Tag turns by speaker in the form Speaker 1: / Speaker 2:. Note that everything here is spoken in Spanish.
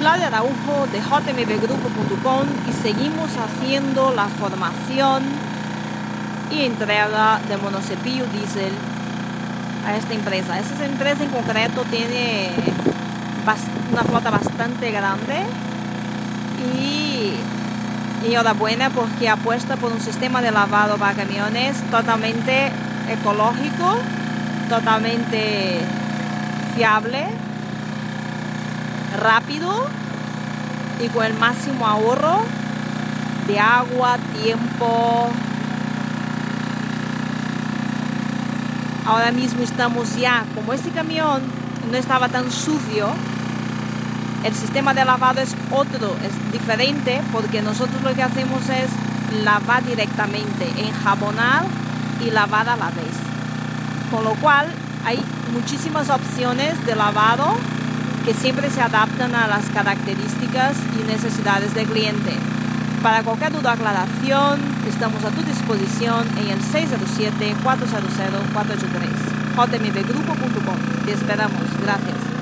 Speaker 1: Claudia Araujo de jmbgrupo.com y seguimos haciendo la formación y entrega de monocepillo diésel a esta empresa. Esta empresa en concreto tiene una flota bastante grande y enhorabuena porque apuesta por un sistema de lavado para camiones totalmente ecológico, totalmente fiable, rápido y con el máximo ahorro de agua, tiempo. Ahora mismo estamos ya, como este camión no estaba tan sucio, el sistema de lavado es otro, es diferente porque nosotros lo que hacemos es lavar directamente, enjabonar y lavar a la vez. Con lo cual hay muchísimas opciones de lavado que siempre se adaptan a las características y necesidades del cliente. Para cualquier duda o aclaración, estamos a tu disposición en el 607-400-483. jmbgrupo.com. Te esperamos. Gracias.